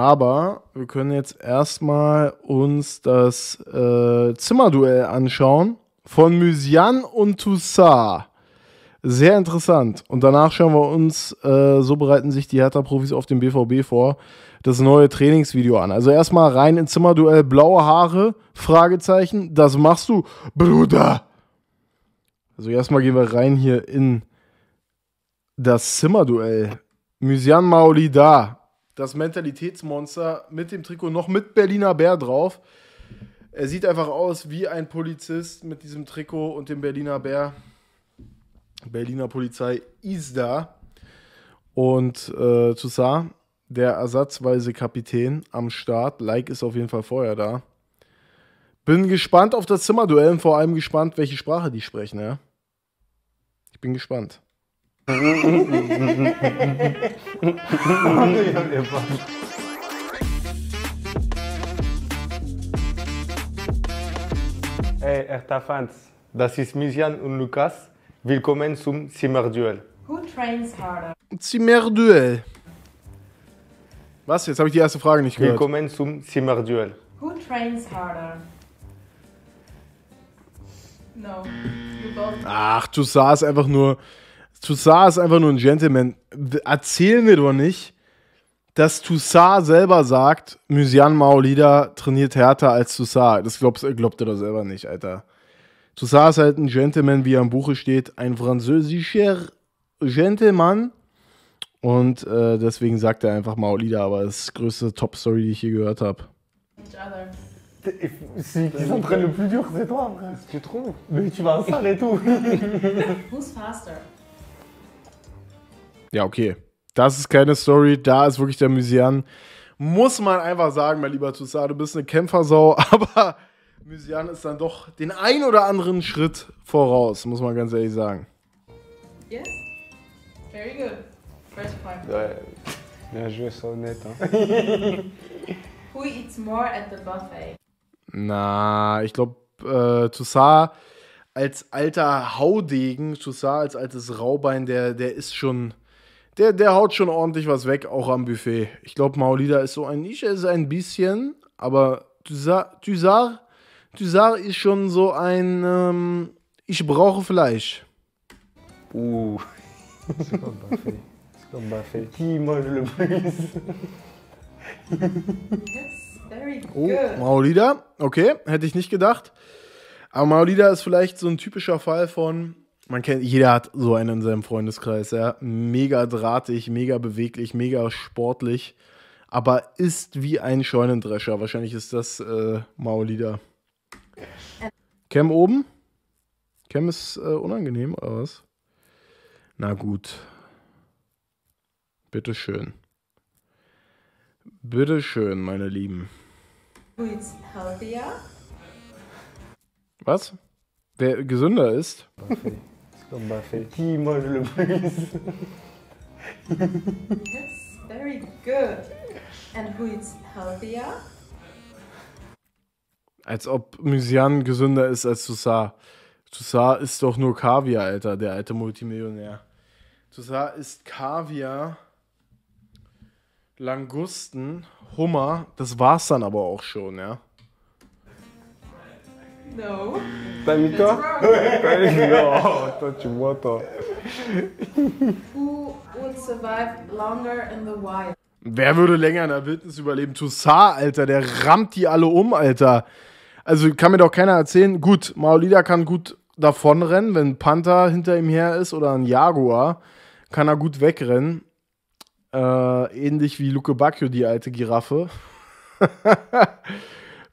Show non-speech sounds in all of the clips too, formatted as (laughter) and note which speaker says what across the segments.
Speaker 1: Aber wir können jetzt erstmal uns das äh, Zimmerduell anschauen von Mysian und Toussaint. Sehr interessant. Und danach schauen wir uns, äh, so bereiten sich die Hertha-Profis auf dem BVB vor, das neue Trainingsvideo an. Also erstmal rein ins Zimmerduell, blaue Haare, Fragezeichen, das machst du, Bruder. Also erstmal gehen wir rein hier in das Zimmerduell. Mysian Maolida, das Mentalitätsmonster mit dem Trikot, noch mit Berliner Bär drauf. Er sieht einfach aus wie ein Polizist mit diesem Trikot und dem Berliner Bär. Berliner Polizei ist da. Und äh, Toussaint, der ersatzweise Kapitän am Start. Like ist auf jeden Fall vorher da. Bin gespannt auf das Zimmerduell und vor allem gespannt, welche Sprache die sprechen, ja. Ich bin gespannt. (laughs)
Speaker 2: Hey, Hertha-Fans, das ist Misian und Lukas. Willkommen zum Zimmerduell.
Speaker 3: Who trains harder?
Speaker 1: Zimmerduell. Was? Jetzt habe ich die erste Frage nicht gehört.
Speaker 2: Willkommen zum Zimmerduell.
Speaker 3: Who trains harder? No, you both.
Speaker 1: Ach, Toussaint ist einfach nur. Toussaint ist einfach nur ein Gentleman. Erzähl mir doch nicht, dass Toussaint selber sagt, Mysian Maolida trainiert härter als Toussaint. Das glaubt, glaubt er doch selber nicht, Alter. Toussaint ist halt ein Gentleman, wie er im Buche steht, ein französischer Gentleman. Und äh, deswegen sagt er einfach Maolida, aber das ist die größte Top-Story, die ich je gehört habe.
Speaker 3: Each other.
Speaker 2: Celui qui s'entraîne le plus dur, c'est toi, frère. Tu trouves Mais tu vas en salle et tout. (laughs)
Speaker 3: Who's faster?
Speaker 1: Ja, okay. Das ist keine Story, da ist wirklich der Mysian. Muss man einfach sagen, mein lieber Toussaint, du bist eine Kämpfersau, (laughs) aber Mysian ist dann doch den ein oder anderen Schritt voraus, muss man ganz ehrlich sagen.
Speaker 3: Yes? Very good. First point.
Speaker 2: Bien joué, honnête. Hein. (laughs)
Speaker 3: Who eats more at the buffet?
Speaker 1: Na, ich glaube, äh, Toussaint als alter Haudegen, Toussaint als altes Raubein, der, der ist schon, der, der haut schon ordentlich was weg, auch am Buffet. Ich glaube, Maolida ist so ein, ich esse ein bisschen, aber Toussaint, Toussaint ist schon so ein, ähm, ich brauche Fleisch.
Speaker 2: Ouh. C'est comme Baffé. C'est comme Baffé. Qui mange le plus
Speaker 1: Oh,
Speaker 3: good.
Speaker 1: Maolida, okay, hätte ich nicht gedacht. Aber Maolida ist vielleicht so ein typischer Fall von, man kennt, jeder hat so einen in seinem Freundeskreis, ja. Mega drahtig, mega beweglich, mega sportlich, aber ist wie ein Scheunendrescher. Wahrscheinlich ist das äh, Maolida. Cam oben? Cam ist äh, unangenehm, oder was? Na gut. Bitteschön. Bitteschön, meine Lieben.
Speaker 3: Who eats healthier?
Speaker 1: Was? Wer gesünder ist?
Speaker 2: Comme Baffé. Qui mange le plus
Speaker 3: Yes, very good. And who eats healthier?
Speaker 1: Als ob Mysian gesünder ist als Toussaint. Toussaint ist doch nur Kaviar, Alter, der alte Multimillionär. Toussaint ist Kaviar, Langusten, Hummer. Das war's dann aber auch schon, ja.
Speaker 3: No.
Speaker 2: Toi tu bois toi.
Speaker 3: Who would survive longer in the wild?
Speaker 1: Wer würde länger in der Wildnis überleben? Toussaint, Alter, der rammt die alle um, Alter. Also kann mir doch keiner erzählen. Gut, Maolida kann gut davonrennen, wenn ein Panther hinter ihm her ist oder ein Jaguar, kann er gut wegrennen. Äh, ähnlich wie Luke Bacchio, die alte Giraffe. (laughs)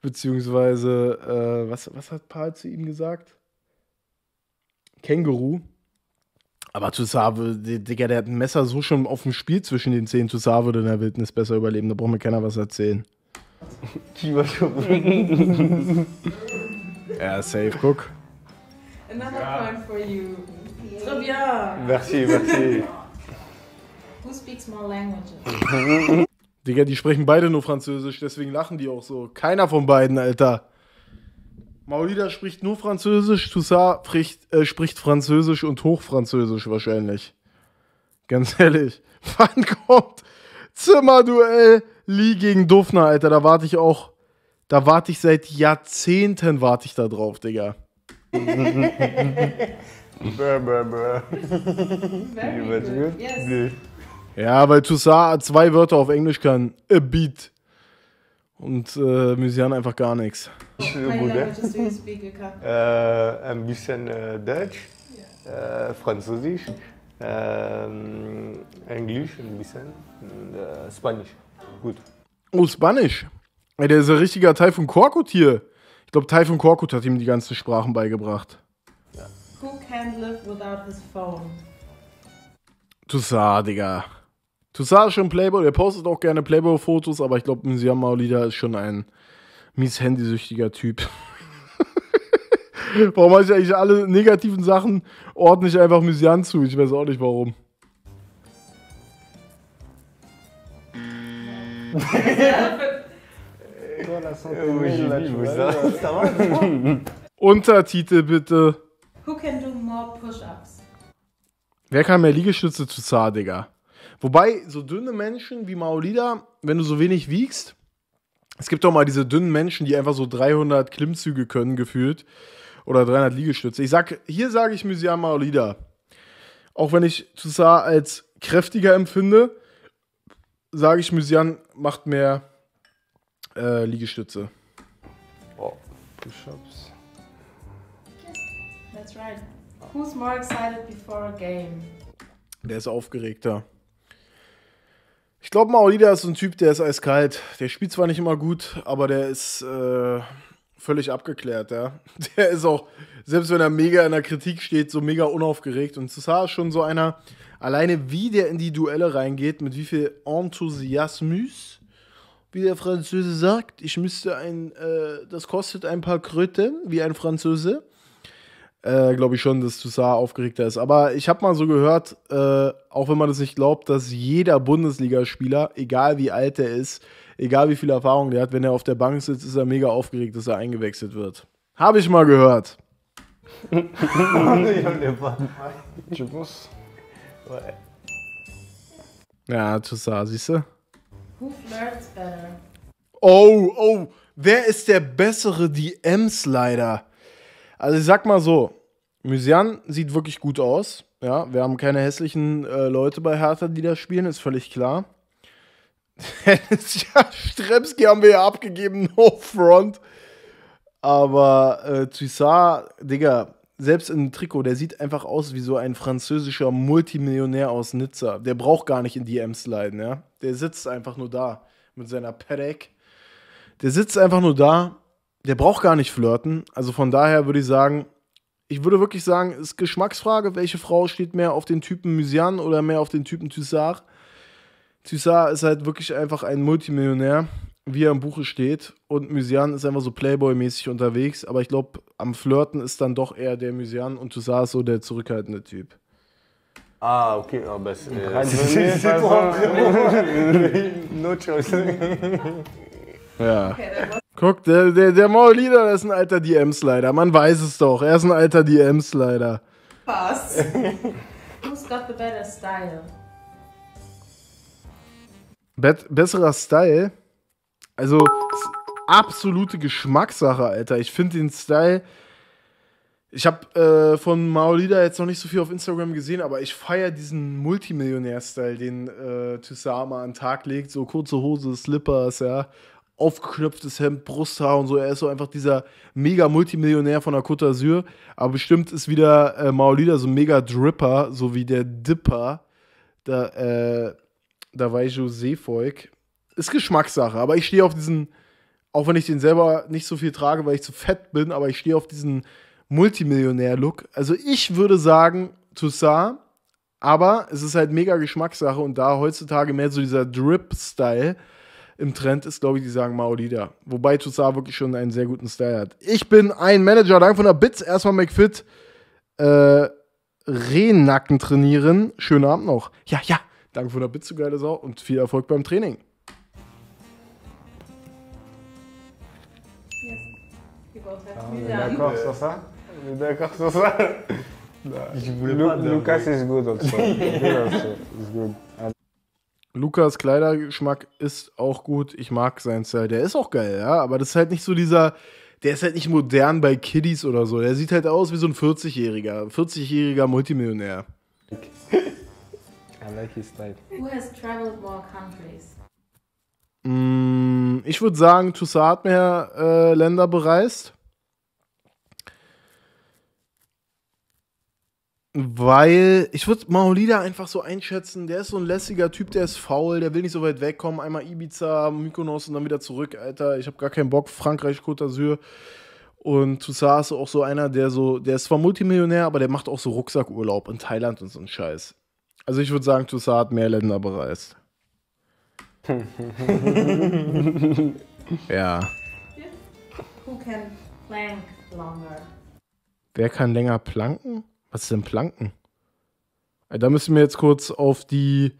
Speaker 1: Beziehungsweise, äh, was, was hat Paul zu ihm gesagt? Känguru. Aber Toussaint, würde- Digga, der hat ein Messer so schon auf dem Spiel zwischen den Zehen. Toussaint würde in der Wildnis besser überleben. Da braucht mir keiner was erzählen.
Speaker 2: Sur (laughs)
Speaker 1: Ja, safe, guck.
Speaker 3: Another point for you. Très bien.
Speaker 2: Merci, merci.
Speaker 3: Who speaks more languages? (laughs)
Speaker 1: Digga, die sprechen beide nur Französisch, deswegen lachen die auch so. Keiner von beiden, Alter. Maulida spricht nur Französisch, Toussaint spricht, äh, spricht Französisch und Hochfranzösisch wahrscheinlich. Ganz ehrlich. (laughs) Wann kommt Zimmerduell Lee gegen Dufner, Alter, da warte ich auch. Da warte ich seit Jahrzehnten, warte ich da drauf, Digga.
Speaker 2: Brr, brr, brr.
Speaker 3: Very
Speaker 2: gut?
Speaker 3: Yes.
Speaker 1: Ja, weil Toussaint zwei Wörter auf Englisch kann. A beat. Und äh, Mysian einfach gar nichts.
Speaker 3: How many
Speaker 2: gut, ne? Äh, ein bisschen äh, Deutsch, äh, Französisch, ähm, Englisch ein bisschen und äh, Spanisch. Gut.
Speaker 1: Oh, Spanisch. Ey, der ist ein richtiger Taifun Korkut hier. Ich glaube, Taifun Korkut hat ihm die ganzen Sprachen beigebracht.
Speaker 3: Who can live without his phone?
Speaker 1: Toussaint, Digga. Toussaint ist schon Playboy, der postet auch gerne Playboy-Fotos, aber ich glaube, Mysian Maulida ist schon ein mies handysüchtiger Typ. (laughs) warum habe ich eigentlich alle negativen Sachen ordne ich einfach Mysian zu? Ich weiß auch nicht warum. Untertitel bitte.
Speaker 3: Who can do more push-ups?
Speaker 1: Wer kann mehr Liegestütze zu Zar, Digga? Wobei, so dünne Menschen wie Maolida, wenn du so wenig wiegst, es gibt doch mal diese dünnen Menschen, die einfach so 300 Klimmzüge können, gefühlt. Oder 300 Liegestütze. Ich sag, hier sage ich Mysian Maolida. Auch wenn ich Toussaint als kräftiger empfinde, sage ich, Mysian macht mehr äh, Liegestütze.
Speaker 2: Oh, Push-ups.
Speaker 3: That's right. Who's more excited before a game?
Speaker 1: Der ist aufgeregter. Ich glaube, Maolida ist so ein Typ, der ist eiskalt. Der spielt zwar nicht immer gut, aber der ist äh, völlig abgeklärt, ja. (laughs) Der ist auch, selbst wenn er mega in der Kritik steht, so mega unaufgeregt. Und Cesar ist schon so einer, alleine wie der in die Duelle reingeht, mit wie viel Enthusiasmus, wie der Franzose sagt. Ich müsste ein, äh, das kostet ein paar Kröten, wie ein Franzose äh, glaube ich schon, dass Toussaint aufgeregter ist. Aber ich habe mal so gehört, äh, auch wenn man das nicht glaubt, dass jeder Bundesligaspieler, egal wie alt er ist, egal wie viel Erfahrung der hat, wenn er auf der Bank sitzt, ist er mega aufgeregt, dass er eingewechselt wird. Habe ich mal gehört. (laughs) Ja, Toussaint, siehst du?
Speaker 3: Who flirts better?
Speaker 1: Oh, oh, wer ist der bessere DM-Slider? Also ich sag mal so, Mysian sieht wirklich gut aus. Ja, wir haben keine hässlichen äh, Leute bei Hertha, die da spielen, ist völlig klar. (laughs) Stremski haben wir ja abgegeben, (laughs) no front. Aber äh, Toussaint, Digga, selbst im Trikot, der sieht einfach aus wie so ein französischer Multimillionär aus Nizza. Der braucht gar nicht in DMs sliden, ja. Der sitzt einfach nur da mit seiner Perek. Der sitzt einfach nur da. Der braucht gar nicht flirten. Also von daher würde ich sagen, ich würde wirklich sagen, es ist Geschmacksfrage, welche Frau steht mehr auf den Typen Mysian oder mehr auf den Typen Toussaint. Toussaint ist halt wirklich einfach ein Multimillionär, wie er im Buche steht. Und Mysian ist einfach so Playboy-mäßig unterwegs. Aber ich glaube, am Flirten ist dann doch eher der Mysian und Toussaint ist so der zurückhaltende Typ.
Speaker 2: Ah, ok. Bah, c'est
Speaker 4: Randonner,
Speaker 2: c'est
Speaker 4: par
Speaker 2: toi.
Speaker 4: exemple.
Speaker 2: No choice. (laughs)
Speaker 1: Ja.
Speaker 3: Okay,
Speaker 1: Guck, der, der, der Maulida, der ist ein alter DM-Slider. Man weiß es doch. Er ist ein alter DM-Slider.
Speaker 3: fast. Who's (laughs) got the better style?
Speaker 1: Bet besserer Style. Also, ist absolute Geschmackssache, Alter. Ich finde den Style. Ich habe äh, von Maolida jetzt noch nicht so viel auf Instagram gesehen, aber ich feiere diesen Multimillionär-Style, den äh, Toussaint mal an den Tag legt. So kurze Hose, Slippers, ja. Aufgeknöpftes Hemd, Brusthaar und so. Er ist so einfach dieser mega Multimillionär von der Côte d'Azur. Aber bestimmt ist wieder äh, Maolida so ein mega Dripper, so wie der Dipper. Da, äh, da war ich Seevolk. Ist Geschmackssache, aber ich stehe auf diesen, auch wenn ich den selber nicht so viel trage, weil ich zu fett bin, aber ich stehe auf diesen Multimillionär-Look. Also ich würde sagen, Toussaint, aber es ist halt mega Geschmackssache und da heutzutage mehr so dieser Drip-Style im Trend ist, glaube ich, die sagen Maolida. Wobei Toussaint wirklich schon einen sehr guten Style hat. Ich bin ein Manager, danke von der Bits. Erstmal McFit. Äh, Rehnacken trainieren. Schönen Abend noch. Ja, ja. Danke von der Bits, du geile Sau. Und viel Erfolg beim Training.
Speaker 4: Lucas is good also. Good also. Is good.
Speaker 1: Lukas Kleidergeschmack ist auch gut. Ich mag seinen Style. Der ist auch geil, ja. Aber das ist halt nicht so dieser. Der ist halt nicht modern bei Kiddies oder so. Der sieht halt aus wie so ein 40-Jähriger. 40-jähriger Multimillionär.
Speaker 2: I like his style.
Speaker 3: Who has traveled more countries?
Speaker 1: Mm, ich würde sagen, Toussaint hat mehr äh, Länder bereist. Weil ich würde Maolida einfach so einschätzen, der ist so ein lässiger Typ, der ist faul, der will nicht so weit wegkommen. Einmal Ibiza, Mykonos und dann wieder zurück, Alter. Ich habe gar keinen Bock, Frankreich, Côte d'Azur. Und Toussaint ist auch so einer, der so, der ist zwar Multimillionär, aber der macht auch so Rucksackurlaub in Thailand und so einen Scheiß. Also ich würde sagen, Toussaint hat mehr Länder bereist. (laughs) ja.
Speaker 3: Who can plank longer?
Speaker 1: Wer kann länger planken? Was ist denn Planken? Da müssen wir jetzt kurz auf die,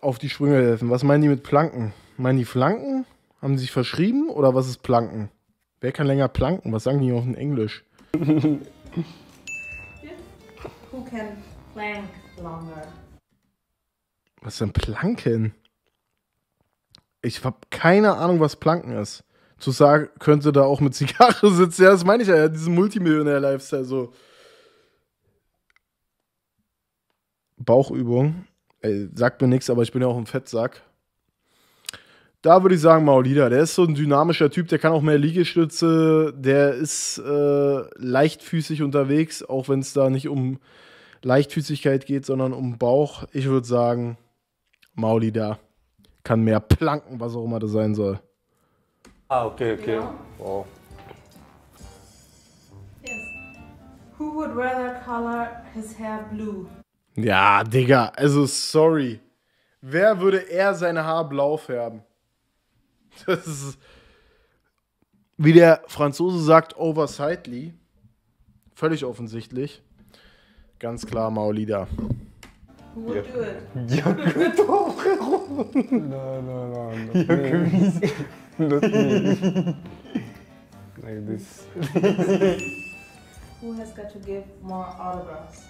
Speaker 1: auf die Sprünge helfen. Was meinen die mit Planken? Meinen die Flanken? Haben sie sich verschrieben? Oder was ist Planken? Wer kann länger planken? Was sagen die auf in Englisch?
Speaker 3: Who can plank longer?
Speaker 1: Was denn Planken? Ich habe keine Ahnung, was Planken ist. Zu sagen, könnte da auch mit Zigarre (laughs) sitzen. Ja, das meine ich ja, ja diesen Multimillionär-Lifestyle so. Bauchübung. Ey, sagt mir nichts, aber ich bin ja auch ein Fettsack. Da würde ich sagen, Maulida, der ist so ein dynamischer Typ, der kann auch mehr Liegestütze, der ist äh, leichtfüßig unterwegs, auch wenn es da nicht um Leichtfüßigkeit geht, sondern um Bauch. Ich würde sagen, Maulida kann mehr planken, was auch immer das sein soll.
Speaker 2: Ah, okay, okay.
Speaker 3: Ja.
Speaker 2: Wow.
Speaker 3: Yes. Who would rather color his hair blue?
Speaker 1: Ja, Digga, also sorry. Wer würde eher seine Haare blau färben? (laughs) Das ist, wie der Franzose sagt, oversightly. Völlig offensichtlich. Ganz klar, Maulida.
Speaker 3: Who would
Speaker 2: Ja.
Speaker 3: do it?
Speaker 2: Ja, gut doch,
Speaker 4: No, no, no. Not me. not me. like this.
Speaker 3: Who has got to give more autographs?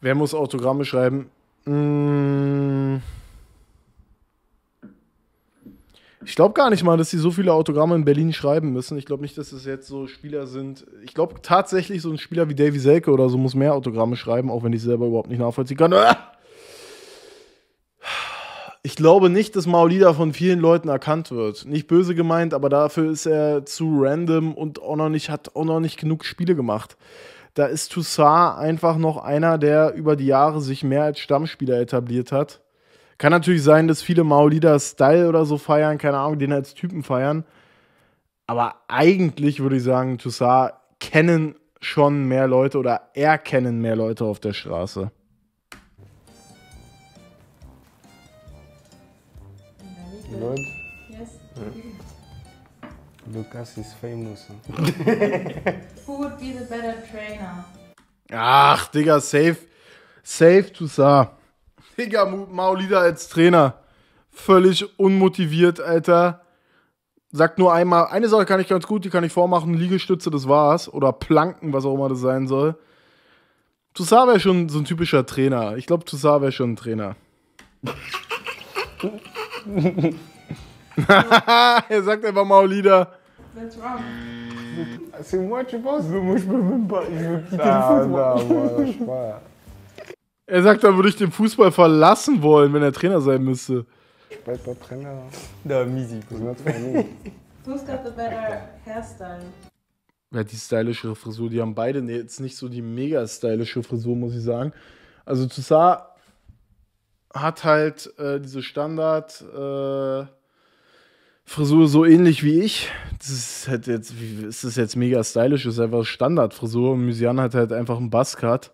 Speaker 1: Wer muss Autogramme schreiben? Mm. Ich glaube gar nicht mal, dass sie so viele Autogramme in Berlin schreiben müssen. Ich glaube nicht, dass es jetzt so Spieler sind. Ich glaube tatsächlich, so ein Spieler wie Davy Selke oder so muss mehr Autogramme schreiben, auch wenn ich selber überhaupt nicht nachvollziehen kann. Ich glaube nicht, dass Maulida von vielen Leuten erkannt wird. Nicht böse gemeint, aber dafür ist er zu random und auch noch nicht, hat auch noch nicht genug Spiele gemacht. Da ist Toussaint einfach noch einer, der über die Jahre sich mehr als Stammspieler etabliert hat. Kann natürlich sein, dass viele Maulida Style oder so feiern, keine Ahnung, den als Typen feiern. Aber eigentlich würde ich sagen, Toussaint kennen schon mehr Leute oder erkennen mehr Leute auf der Straße.
Speaker 4: Good.
Speaker 3: Yes.
Speaker 4: Lucas is famous. (laughs)
Speaker 3: Who would be the better trainer?
Speaker 1: Ach, Digga, safe. Safe Toussaint. Digga, Mu- Maulida als Trainer. Völlig unmotiviert, Alter. Sagt nur einmal, eine Sache kann ich ganz gut, die kann ich vormachen, Liegestütze, das war's. Oder Planken, was auch immer das sein soll. Toussaint wäre schon so ein typischer Trainer. Ich glaube, Toussaint wäre schon ein Trainer. (laughs) (laughs) er sagt einfach Maulida.
Speaker 3: That's wrong.
Speaker 4: C'est moi, tu penses Moi, je peux même pas. Je veux quitter le
Speaker 2: Ah,
Speaker 4: pas.
Speaker 1: Er sagt, dann würde ich den Fußball verlassen wollen, wenn er Trainer sein müsste.
Speaker 4: Peux être pas traîneur. hein.
Speaker 2: Da, Misi.
Speaker 3: Who's got the better hairstyle?
Speaker 1: Hat die stylischere Frisur? Die haben beide jetzt nicht so die mega stylische Frisur, muss ich sagen. Also Toussaint hat halt äh, diese Standard äh, Frisur so ähnlich wie ich. Das ist halt jetzt, ist das jetzt mega stylisch? Das ist einfach Standardfrisur. Musian hat halt einfach einen Buzzcut.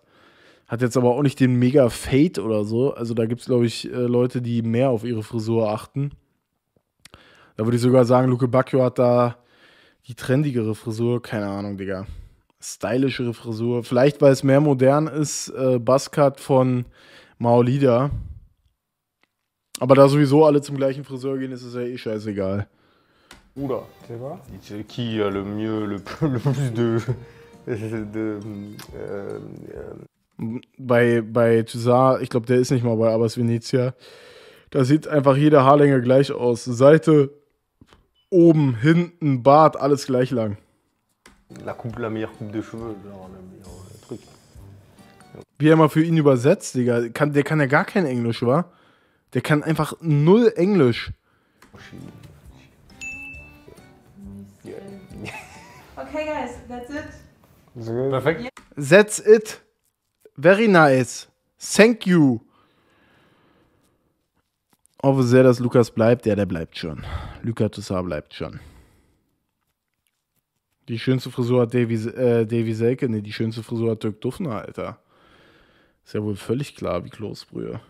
Speaker 1: Hat jetzt aber auch nicht den mega Fade oder so. Also da gibt es, glaube ich, äh, Leute, die mehr auf ihre Frisur achten. Da würde ich sogar sagen, Luke Bacchio hat da die trendigere Frisur, keine Ahnung, Digga. Stylischere Frisur. Vielleicht, weil es mehr modern ist, äh, Buzzcut von Maolida. Aber da sowieso alle zum gleichen Friseur gehen, ist es ja eh scheißegal.
Speaker 2: Oula.
Speaker 4: C'est quoi
Speaker 2: C'est qui a le mieux, le, (laughs) le plus de. (laughs) de euh, euh,
Speaker 1: Bei, bei Toussaint, ich glaube, der ist nicht mal bei Abbas Venezia. Da sieht einfach jede Haarlänge gleich aus. Seite, oben, hinten, Bart, alles gleich lang.
Speaker 2: La coupe, la meilleure coupe de cheveux, genre le meilleur euh, truc.
Speaker 1: Wie er mal für ihn übersetzt, Digga. Kann, der kann ja gar kein Englisch, wa? Der kann einfach null Englisch. (laughs)
Speaker 3: Okay, guys, that's it.
Speaker 2: Perfekt.
Speaker 1: That's it. Very nice. Thank you. Hoffe sehr, dass Lukas bleibt. Ja, der bleibt schon. Lukas Toussaint bleibt schon. Die schönste Frisur hat Davy, äh, Davy Selke. Nee, die schönste Frisur hat Dirk Duffner, Alter. Ist ja wohl völlig klar wie Kloßbrühe.